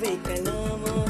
We can't ama.